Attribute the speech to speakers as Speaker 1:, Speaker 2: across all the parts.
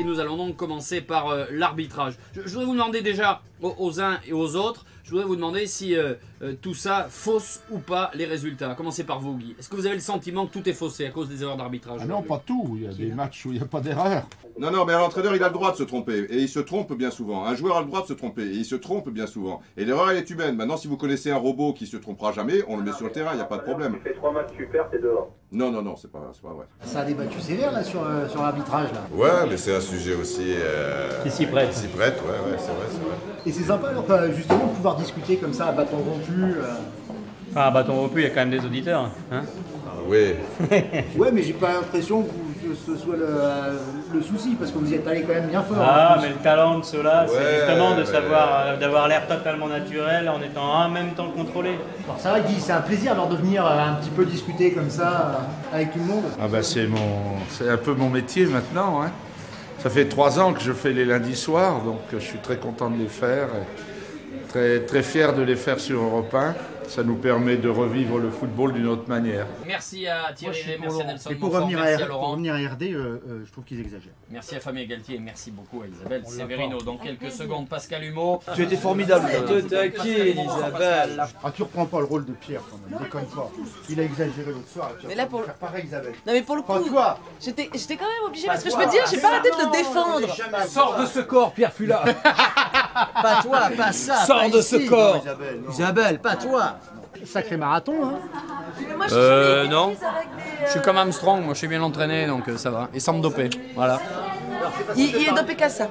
Speaker 1: et nous allons donc commencer par euh, l'arbitrage. Je, voudrais vous demander déjà aux uns et aux autres, je voudrais vous demander si euh, euh, tout ça fausse ou pas les résultats. Commencez par vous, Guy. Est-ce que vous avez le sentiment que tout est faussé à cause des erreurs d'arbitrage
Speaker 2: Ah non, pas tout. Il y a des matchs où il n'y a pas d'erreur.
Speaker 3: Non, non, mais un entraîneur, il a le droit de se tromper. Et il se trompe bien souvent. Un joueur a le droit de se tromper. Et il se trompe bien souvent. Et l'erreur, elle est humaine. Maintenant, si vous connaissez un robot qui se trompera jamais, on le met sur le terrain, il n'y a pas de problème.
Speaker 4: Tu fais trois matchs super, t'es dehors.
Speaker 3: Non, non, non, c'est pas, pas vrai.
Speaker 5: Ça a débattu sévère là sur, euh, sur l'arbitrage là.
Speaker 6: Ouais, mais c'est un sujet aussi. euh,
Speaker 7: Qui s'y prête.
Speaker 6: qui s'y prête, ouais, ouais, c'est vrai, c'est vrai.
Speaker 5: Et c'est sympa alors justement de pouvoir discuter comme ça à bâton rompu. euh.
Speaker 7: Enfin, à bâton rompu, il y a quand même des auditeurs. Hein
Speaker 6: Oui,
Speaker 5: Ouais mais j'ai pas l'impression que, ce soit le, le souci parce que vous y êtes allé quand même bien fort.
Speaker 7: ah,
Speaker 5: en plus.
Speaker 7: mais le talent de ceux-là, c'est
Speaker 6: Ouais,
Speaker 7: justement de
Speaker 6: ouais.
Speaker 7: savoir, euh, d'avoir l'air totalement naturel en étant en même temps contrôlé.
Speaker 5: Alors ça va Guy, c'est un plaisir alors de venir euh, un petit peu discuter comme ça euh, avec tout le monde.
Speaker 2: Ah ben c'est mon, c'est un peu mon métier maintenant. hein. Ça fait trois ans que je fais les lundis soirs, donc je suis très content de les faire. et Très, très fier de les faire sur Europe 1. Ça nous permet de revivre le football d'une autre manière.
Speaker 1: Merci à Thierry, merci à Nelson
Speaker 5: Et pour
Speaker 1: Montfort,
Speaker 5: revenir, à,
Speaker 1: merci à
Speaker 5: R- pour
Speaker 1: Laurent.
Speaker 5: revenir à RD, euh, euh, je trouve qu'ils exagèrent.
Speaker 1: Merci à Fabien Galtier et merci beaucoup à Isabelle Severino. Dans quelques secondes, Pascal Humeau.
Speaker 8: Tu étais formidable. Taquine, Isabelle.
Speaker 5: Ah tu reprends pas le rôle de Pierre quand même, déconne pas. Il a exagéré l'autre soir. Tu
Speaker 9: Mais là, pour-
Speaker 5: faire pareil Isabelle.
Speaker 9: Non mais pour le
Speaker 5: Pas
Speaker 9: coup,
Speaker 5: toi
Speaker 9: j'étais j'étais quand même obligée parce que je me dis, j'ai pas arrêté de le défendre.
Speaker 8: Sors de ce corps, Pierre Fula.
Speaker 9: Pas toi, pas ça.
Speaker 8: Sors
Speaker 9: pas
Speaker 8: de ce corps.
Speaker 5: Isabelle, non.
Speaker 9: Isabelle, pas toi.
Speaker 5: Sacré marathon hein
Speaker 1: Euh, non. Je suis comme Armstrong, moi je suis bien entraîné donc euh, ça va. Et sans me doper. Voilà.
Speaker 9: Il, il est dopé qu'à ça.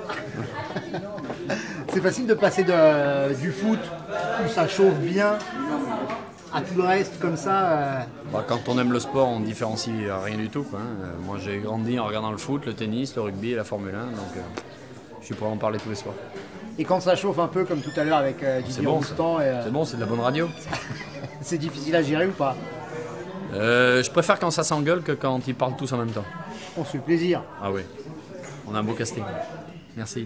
Speaker 5: C'est facile de passer de, du foot où ça chauffe bien à tout le reste comme ça. euh,
Speaker 1: Bah, quand on aime le sport, on différencie rien du tout. quoi, hein. Euh, Moi j'ai grandi en regardant le foot, le tennis, le rugby et la Formule 1 donc euh, je suis prêt à en parler tous les soirs.
Speaker 5: Et quand ça chauffe un peu comme tout à l'heure avec euh, Didier
Speaker 1: bon,
Speaker 5: Roustan, euh,
Speaker 1: C'est bon, c'est de la bonne radio.
Speaker 5: c'est difficile à gérer ou pas?
Speaker 1: Euh, je préfère quand ça s'engueule que quand ils parlent tous en même temps.
Speaker 5: On se fait plaisir.
Speaker 1: Ah oui. On a un beau casting. Merci.